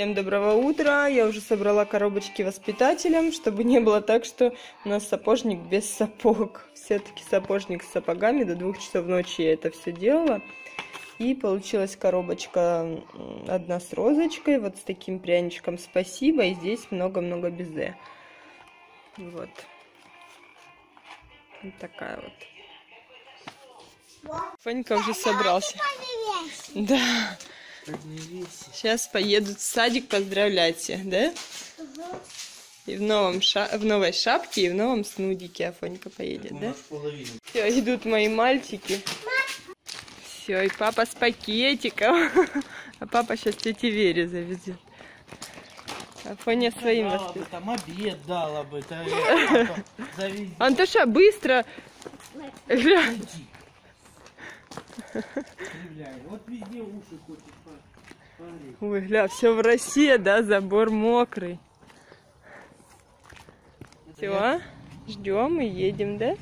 Всем доброго утра! Я уже собрала коробочки воспитателям, чтобы не было так, что у нас сапожник без сапог. Все-таки сапожник с сапогами до двух часов ночи я это все делала. И получилась коробочка одна с розочкой, вот с таким пряничком спасибо. И здесь много-много безе. Вот. Вот такая вот. Фанька уже собрался. Да. Сейчас поедут в садик поздравлять, да? Угу. И в, новом ша... в новой шапке, и в новом снудике Афонька поедет, да? Все, идут мои мальчики. Все, и папа с пакетиком. А папа сейчас тете Вере завезет. Афоня своим воспитывает. Там обед дала бы. Антоша, быстро. Глянь. Вот везде уши хочет Ой, гля, все в росе, да, забор мокрый. Все, ждем и едем, да?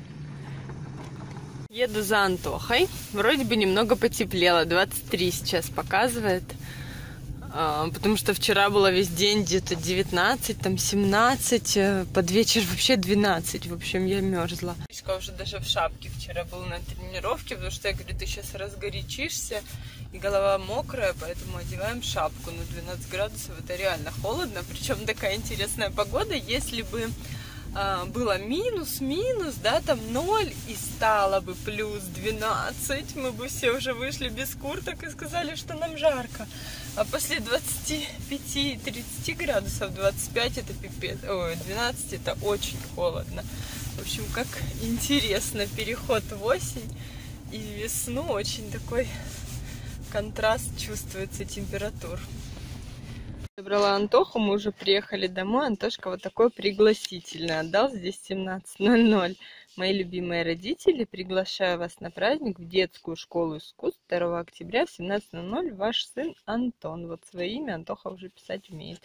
Еду за Антохой. Вроде бы немного потеплело, 23 сейчас показывает. А, потому что вчера было весь день где-то 19, там 17, э, под вечер вообще 12. В общем, я мерзла. Мишка уже даже в шапке вчера был на тренировке, потому что я говорю, ты сейчас разгорячишься, и голова мокрая, поэтому одеваем шапку. Ну, 12 градусов это реально холодно, причем такая интересная погода, если бы а, было минус-минус, да, там 0 и стало бы плюс 12, мы бы все уже вышли без курток и сказали, что нам жарко. А после 25-30 градусов, 25 это пипец, ой, 12 это очень холодно. В общем, как интересно, переход в осень и весну, очень такой контраст чувствуется температур. Забрала Антоху, мы уже приехали домой. Антошка вот такой пригласительный отдал здесь 17.00. Мои любимые родители, приглашаю вас на праздник в детскую школу искусств 2 октября в 17.00. Ваш сын Антон. Вот свое имя Антоха уже писать умеет.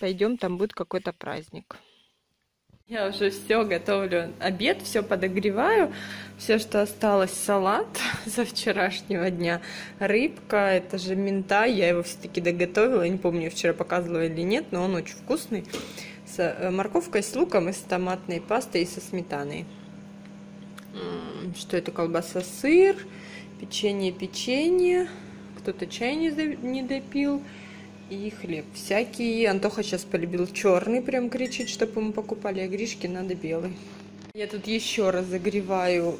Пойдем, там будет какой-то праздник. Я уже все готовлю. Обед, все подогреваю. Все, что осталось, салат со вчерашнего дня. Рыбка, это же мента. Я его все-таки доготовила. Не помню, вчера показывала или нет, но он очень вкусный. С э, морковкой, с луком и с томатной пастой и со сметаной. Что это? Колбаса, сыр, печенье, печенье. Кто-то чай не допил и хлеб всякий. Антоха сейчас полюбил черный, прям кричит, чтобы ему покупали, а Гришке надо белый. Я тут еще раз загреваю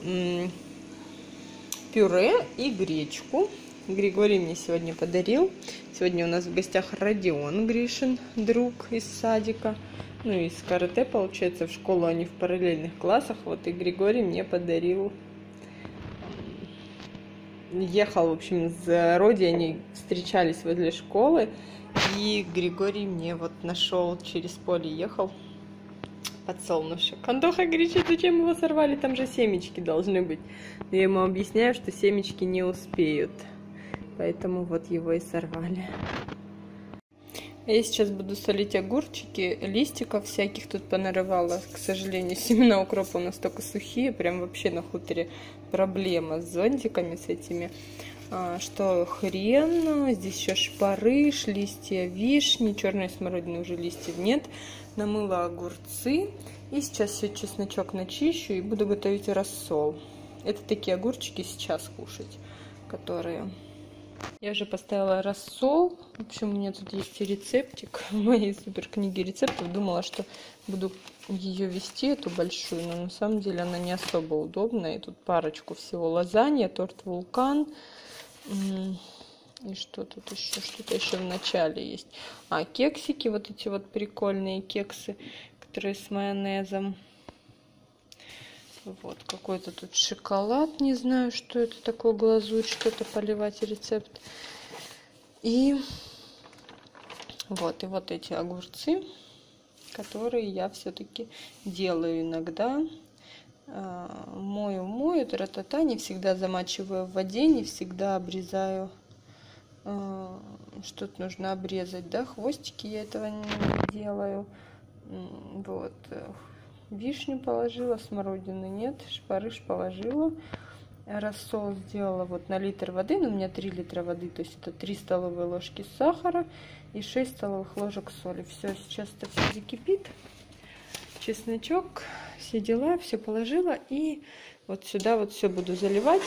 пюре и гречку. Григорий мне сегодня подарил. Сегодня у нас в гостях Родион Гришин, друг из садика. Ну, из карате, получается, в школу они в параллельных классах. Вот и Григорий мне подарил ехал, в общем, с Роди, они встречались возле школы, и Григорий мне вот нашел через поле, ехал подсолнушек. Антоха что зачем его сорвали, там же семечки должны быть. Я ему объясняю, что семечки не успеют, поэтому вот его и сорвали. Я сейчас буду солить огурчики, листиков всяких тут понарывала. К сожалению, семена укропа у нас только сухие, прям вообще на хуторе проблема с зонтиками, с этими. А, что хрен, здесь еще шпарыш, листья вишни, черной смородины уже листьев нет. Намыла огурцы и сейчас все чесночок начищу и буду готовить рассол. Это такие огурчики сейчас кушать, которые я уже поставила рассол. В общем, у меня тут есть рецептик в моей супер книге рецептов. Думала, что буду ее вести, эту большую, но на самом деле она не особо удобная. И тут парочку всего. Лазанья, торт вулкан. И что тут еще? Что-то еще в начале есть. А, кексики, вот эти вот прикольные кексы, которые с майонезом. Вот, какой-то тут шоколад, не знаю, что это такое, глазурь, что-то поливать рецепт. И вот, и вот эти огурцы, которые я все-таки делаю иногда. А, мою, мою, тра-та-та, не всегда замачиваю в воде, не всегда обрезаю. А, что-то нужно обрезать, да, хвостики я этого не делаю. Вот, Вишню положила, смородины нет, шпарыш положила. рассол сделала вот на литр воды, но у меня 3 литра воды, то есть это 3 столовые ложки сахара и 6 столовых ложек соли. Все, сейчас это все закипит. Чесночок, все дела, все положила и вот сюда вот все буду заливать.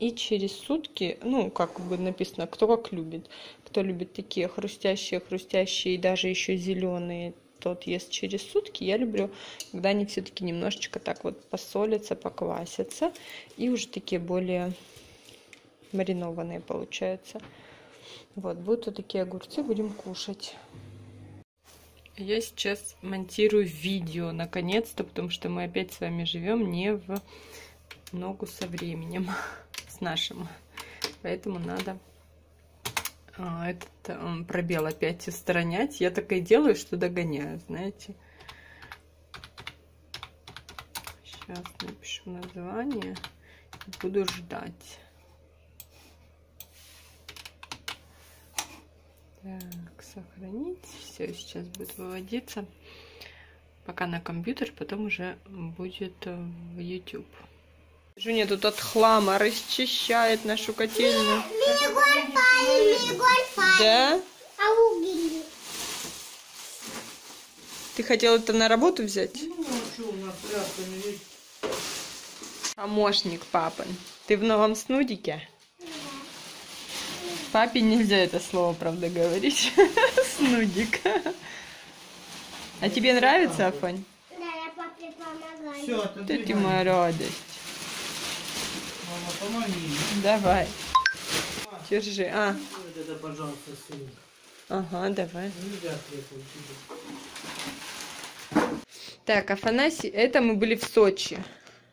И через сутки, ну, как бы написано, кто как любит. Кто любит такие хрустящие, хрустящие и даже еще зеленые, тот ест через сутки. Я люблю, когда они все-таки немножечко так вот посолятся, поквасятся. И уже такие более маринованные получаются. Вот, будут вот такие огурцы, будем кушать. Я сейчас монтирую видео, наконец-то, потому что мы опять с вами живем не в ногу со временем, с нашим. Поэтому надо этот а, пробел опять устранять. Я так и делаю, что догоняю, знаете. Сейчас напишу название и буду ждать. Так, сохранить. Все, сейчас будет выводиться. Пока на компьютер, потом уже будет э, в YouTube. Жуня тут от хлама расчищает нашу котельную. Да? А угли? Ты хотел это на работу взять? Ну, что у нас Помощник папы. Ты в новом снудике? Да. Папе нельзя это слово, правда, говорить. Снудик. А тебе нравится, Афонь? Да, я папе помогаю. Все, ты, ты моя радость. Помоги. Давай. Держи. А. Вот это, пожалуйста, сын. Ага, давай. Нельзя Так, Афанасий, это мы были в Сочи.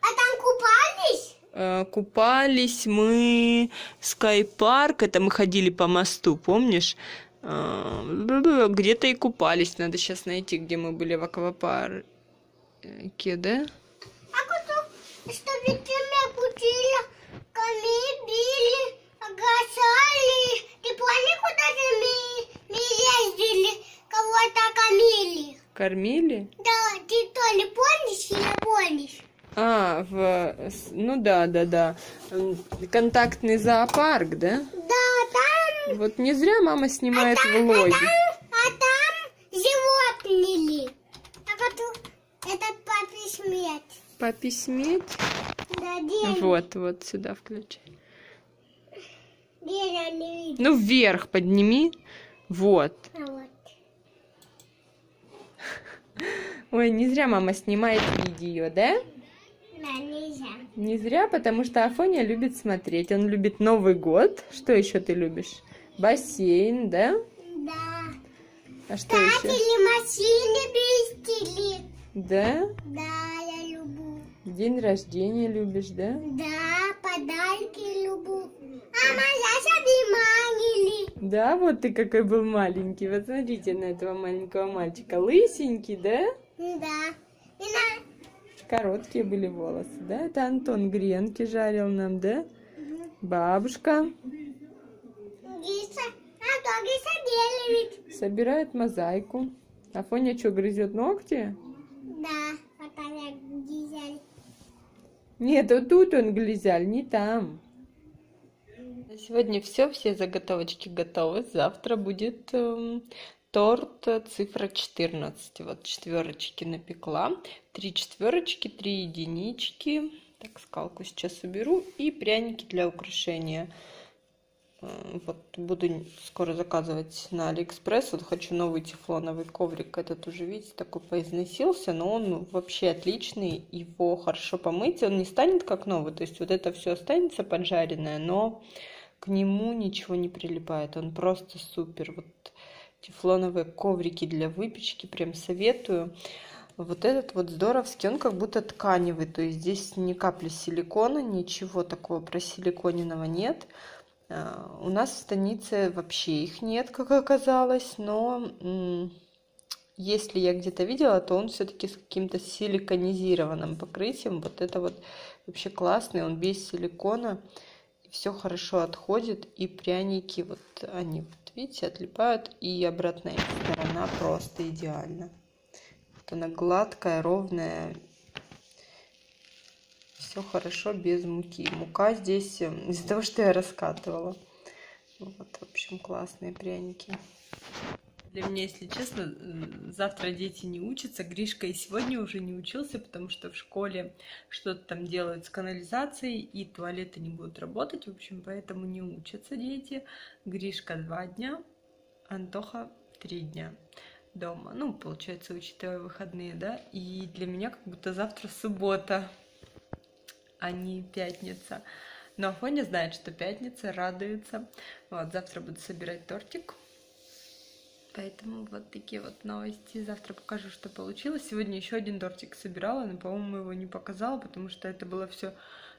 А там купались? Э, купались мы Скайпарк, это мы ходили по мосту, помнишь? Э, где-то и купались. Надо сейчас найти, где мы были в аквапарке, да? А кто, что ведь меня били, гасали. Ты помнишь, куда мы, мы ездили, кого-то кормили? Кормили? Да, ты то ли помнишь или помнишь? А, в... ну да, да, да. Контактный зоопарк, да? Да, там... Вот не зря мама снимает а там, влоги. А там, а там животные. А вот этот папе смерть. Вот, вот сюда не вижу? Ну, вверх подними. Вот. А вот. Ой, не зря мама снимает видео, да? Да, нельзя. Не зря, потому что Афоня любит смотреть. Он любит Новый год. Что еще ты любишь? Бассейн, да? Да. А что еще? Катили машины быстили. Да? Да. День рождения любишь, да? Да, подарки люблю. А моя обниманили. Да, вот ты какой был маленький. Вот смотрите на этого маленького мальчика. Лысенький, да? Да. И на... Короткие были волосы, да? Это Антон гренки жарил нам, да? Бабушка. Гиса. А то Гиса. Собирает мозаику. Афоня что, грызет ногти? Да, вот она Гизель. Нет, вот тут он глизяль, не там. На сегодня все, все заготовочки готовы. Завтра будет эм, торт э, цифра 14. Вот четверочки напекла. Три четверочки, три единички. Так, скалку сейчас уберу. И пряники для украшения. Вот буду скоро заказывать на Алиэкспресс. Вот хочу новый тефлоновый коврик. Этот уже, видите, такой поизносился, но он вообще отличный. Его хорошо помыть, он не станет как новый. То есть вот это все останется поджаренное, но к нему ничего не прилипает. Он просто супер. Вот тефлоновые коврики для выпечки, прям советую. Вот этот вот здоровский, он как будто тканевый, то есть здесь ни капли силикона, ничего такого просиликоненного нет. А, у нас в станице вообще их нет, как оказалось, но если я где-то видела, то он все-таки с каким-то силиконизированным покрытием. Вот это вот вообще классный, он без силикона, все хорошо отходит, и пряники, вот они видите, отлипают, и обратная сторона просто идеально. Вот она гладкая, ровная. Все хорошо без муки. Мука здесь э, из-за того, что я раскатывала. Вот, в общем, классные пряники. Для меня, если честно, завтра дети не учатся. Гришка и сегодня уже не учился, потому что в школе что-то там делают с канализацией, и туалеты не будут работать. В общем, поэтому не учатся дети. Гришка два дня, Антоха три дня дома. Ну, получается, учитывая выходные, да. И для меня как будто завтра суббота, а не пятница. Но Афоня знает, что пятница, радуется. Вот, завтра буду собирать тортик. Поэтому вот такие вот новости. Завтра покажу, что получилось. Сегодня еще один тортик собирала, но, по-моему, его не показала, потому что это было все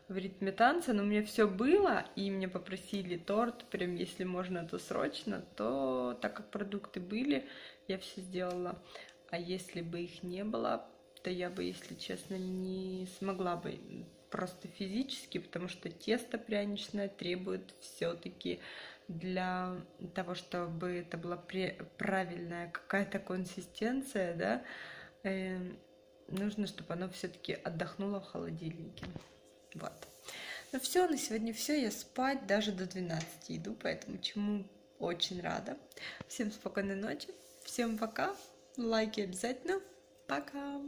в ритме танца, но у меня все было, и мне попросили торт, прям если можно, то срочно, то так как продукты были, я все сделала. А если бы их не было, то я бы, если честно, не смогла бы просто физически, потому что тесто пряничное требует все-таки для того, чтобы это была правильная какая-то консистенция, да, э, нужно, чтобы оно все-таки отдохнуло в холодильнике. Вот. Ну все, на сегодня все. Я спать даже до 12 иду, поэтому чему очень рада. Всем спокойной ночи. Всем пока. Лайки обязательно. Пока.